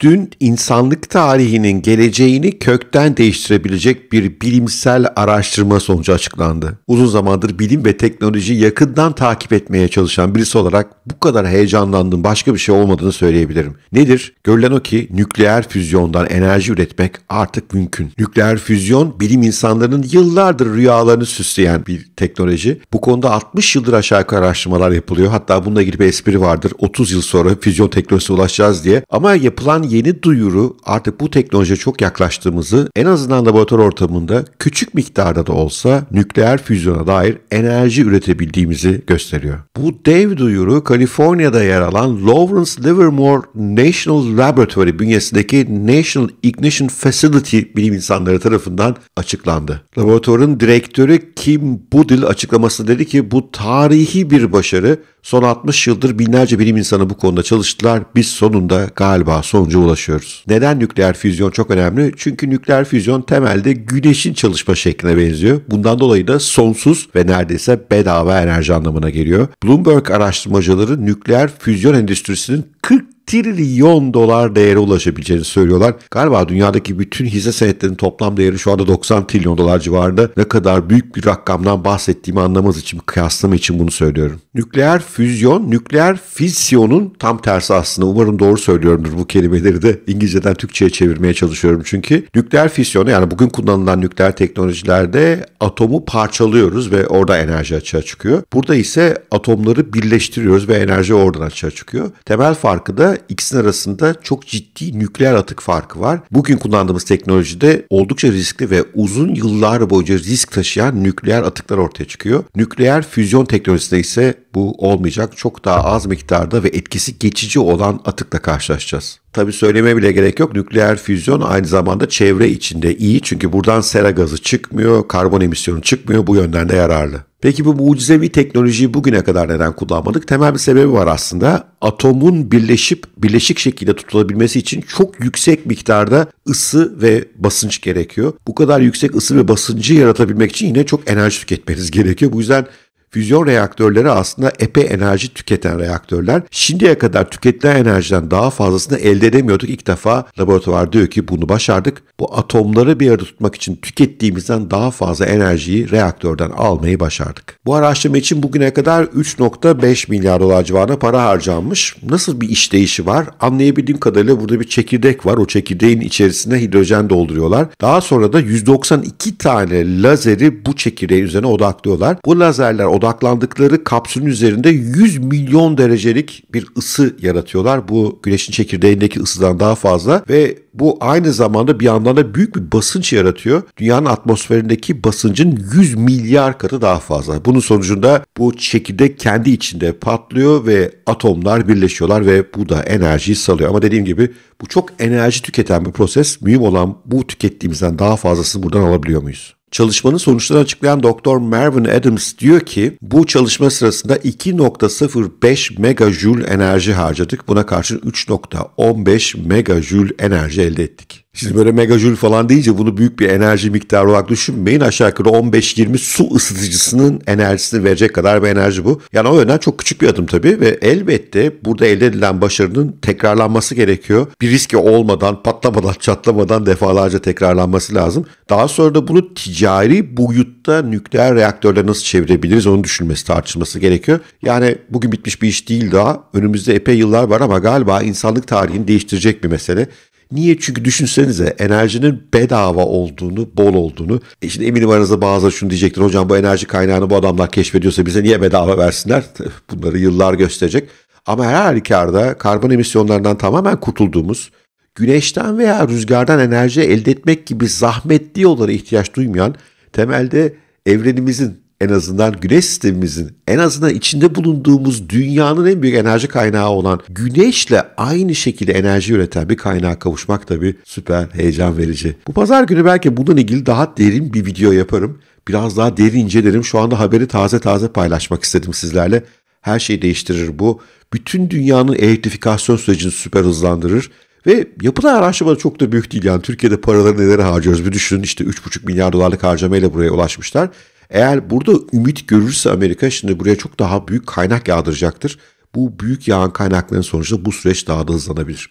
Dün insanlık tarihinin geleceğini kökten değiştirebilecek bir bilimsel araştırma sonucu açıklandı. Uzun zamandır bilim ve teknoloji yakından takip etmeye çalışan birisi olarak bu kadar heyecanlandığım başka bir şey olmadığını söyleyebilirim. Nedir? Görülen o ki nükleer füzyondan enerji üretmek artık mümkün. Nükleer füzyon bilim insanlarının yıllardır rüyalarını süsleyen bir teknoloji. Bu konuda 60 yıldır aşağı yukarı araştırmalar yapılıyor. Hatta bununla ilgili bir espri vardır. 30 yıl sonra füzyon teknolojisine ulaşacağız diye. Ama yapılan yeni duyuru artık bu teknolojiye çok yaklaştığımızı en azından laboratuvar ortamında küçük miktarda da olsa nükleer füzyona dair enerji üretebildiğimizi gösteriyor. Bu dev duyuru Kaliforniya'da yer alan Lawrence Livermore National Laboratory bünyesindeki National Ignition Facility bilim insanları tarafından açıklandı. Laboratuvarın direktörü Kim Budil açıklaması dedi ki bu tarihi bir başarı Son 60 yıldır binlerce bilim insanı bu konuda çalıştılar. Biz sonunda galiba sonuca ulaşıyoruz. Neden nükleer füzyon çok önemli? Çünkü nükleer füzyon temelde güneşin çalışma şekline benziyor. Bundan dolayı da sonsuz ve neredeyse bedava enerji anlamına geliyor. Bloomberg araştırmacıları nükleer füzyon endüstrisinin 40 trilyon dolar değere ulaşabileceğini söylüyorlar. Galiba dünyadaki bütün hisse senetlerinin toplam değeri şu anda 90 trilyon dolar civarında. Ne kadar büyük bir rakamdan bahsettiğimi anlamanız için, kıyaslama için bunu söylüyorum. Nükleer füzyon, nükleer fisyonun tam tersi aslında. Umarım doğru söylüyorumdur bu kelimeleri de İngilizceden Türkçe'ye çevirmeye çalışıyorum çünkü. Nükleer fisyon yani bugün kullanılan nükleer teknolojilerde atomu parçalıyoruz ve orada enerji açığa çıkıyor. Burada ise atomları birleştiriyoruz ve enerji oradan açığa çıkıyor. Temel farkı da ikisinin arasında çok ciddi nükleer atık farkı var. Bugün kullandığımız teknolojide oldukça riskli ve uzun yıllar boyunca risk taşıyan nükleer atıklar ortaya çıkıyor. Nükleer füzyon teknolojisinde ise bu olmayacak. Çok daha az miktarda ve etkisi geçici olan atıkla karşılaşacağız. Tabi söylemeye bile gerek yok. Nükleer füzyon aynı zamanda çevre içinde iyi. Çünkü buradan sera gazı çıkmıyor, karbon emisyonu çıkmıyor. Bu yönden de yararlı. Peki bu mucizevi teknolojiyi bugüne kadar neden kullanmadık? Temel bir sebebi var aslında. Atomun birleşip birleşik şekilde tutulabilmesi için çok yüksek miktarda ısı ve basınç gerekiyor. Bu kadar yüksek ısı ve basıncı yaratabilmek için yine çok enerji tüketmeniz gerekiyor. Bu yüzden Füzyon reaktörleri aslında epey enerji tüketen reaktörler. Şimdiye kadar tüketilen enerjiden daha fazlasını elde edemiyorduk. İlk defa laboratuvar diyor ki bunu başardık. Bu atomları bir arada tutmak için tükettiğimizden daha fazla enerjiyi reaktörden almayı başardık. Bu araştırma için bugüne kadar 3.5 milyar dolar civarında para harcanmış. Nasıl bir işleyişi var? Anlayabildiğim kadarıyla burada bir çekirdek var. O çekirdeğin içerisine hidrojen dolduruyorlar. Daha sonra da 192 tane lazeri bu çekirdeğin üzerine odaklıyorlar. Bu lazerler odaklandıkları kapsülün üzerinde 100 milyon derecelik bir ısı yaratıyorlar. Bu güneşin çekirdeğindeki ısıdan daha fazla ve bu aynı zamanda bir yandan da büyük bir basınç yaratıyor. Dünyanın atmosferindeki basıncın 100 milyar katı daha fazla. Bunun sonucunda bu çekirdek kendi içinde patlıyor ve atomlar birleşiyorlar ve bu da enerjiyi salıyor. Ama dediğim gibi bu çok enerji tüketen bir proses. Mühim olan bu tükettiğimizden daha fazlasını buradan alabiliyor muyuz? Çalışmanın sonuçlarını açıklayan Dr. Mervyn Adams diyor ki bu çalışma sırasında 2.05 megajoule enerji harcadık. Buna karşın 3.15 megajoule enerji elde ettik. Şimdi böyle megajül falan deyince bunu büyük bir enerji miktarı olarak düşünmeyin. Aşağı yukarı 15-20 su ısıtıcısının enerjisini verecek kadar bir enerji bu. Yani o yönden çok küçük bir adım tabii ve elbette burada elde edilen başarının tekrarlanması gerekiyor. Bir riski olmadan, patlamadan, çatlamadan defalarca tekrarlanması lazım. Daha sonra da bunu ticari boyutta nükleer reaktörle nasıl çevirebiliriz onu düşünmesi, tartışılması gerekiyor. Yani bugün bitmiş bir iş değil daha. Önümüzde epey yıllar var ama galiba insanlık tarihini değiştirecek bir mesele. Niye? Çünkü düşünsenize enerjinin bedava olduğunu, bol olduğunu. E şimdi eminim aranızda bazıları şunu diyecektir. Hocam bu enerji kaynağını bu adamlar keşfediyorsa bize niye bedava versinler? Bunları yıllar gösterecek. Ama her halükarda karbon emisyonlarından tamamen kurtulduğumuz, güneşten veya rüzgardan enerji elde etmek gibi zahmetli yollara ihtiyaç duymayan, temelde evrenimizin en azından güneş sistemimizin en azından içinde bulunduğumuz dünyanın en büyük enerji kaynağı olan güneşle aynı şekilde enerji üreten bir kaynağa kavuşmak tabii süper heyecan verici. Bu pazar günü belki bundan ilgili daha derin bir video yaparım. Biraz daha derin incelerim. Şu anda haberi taze taze paylaşmak istedim sizlerle. Her şeyi değiştirir bu. Bütün dünyanın elektrifikasyon sürecini süper hızlandırır. Ve yapılan araştırmalar çok da büyük değil. Yani Türkiye'de paraları nelere harcıyoruz bir düşünün. İşte 3,5 milyar dolarlık harcamayla buraya ulaşmışlar. Eğer burada ümit görürse Amerika şimdi buraya çok daha büyük kaynak yağdıracaktır. Bu büyük yağın kaynaklarının sonucunda bu süreç daha da hızlanabilir.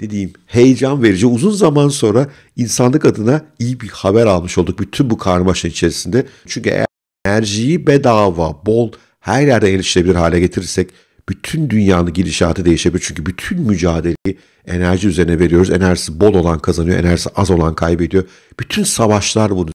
ne diyeyim heyecan verici uzun zaman sonra insanlık adına iyi bir haber almış olduk bütün bu karmaşa içerisinde. Çünkü eğer enerjiyi bedava, bol, her yerde erişilebilir hale getirirsek bütün dünyanın gidişatı değişebilir. Çünkü bütün mücadeleyi enerji üzerine veriyoruz. Enerjisi bol olan kazanıyor, enerjisi az olan kaybediyor. Bütün savaşlar bunu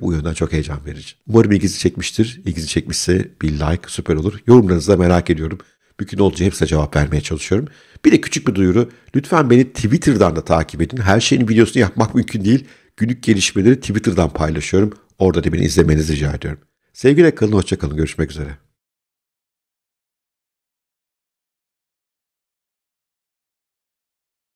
bu yönden çok heyecan verici. Umarım ilginizi çekmiştir. İlginizi çekmişse bir like süper olur. Yorumlarınızı da merak ediyorum. Mümkün olduğunca hepsine cevap vermeye çalışıyorum. Bir de küçük bir duyuru. Lütfen beni Twitter'dan da takip edin. Her şeyin videosunu yapmak mümkün değil. Günlük gelişmeleri Twitter'dan paylaşıyorum. Orada da beni izlemenizi rica ediyorum. Sevgiyle kalın, hoşça kalın. Görüşmek üzere.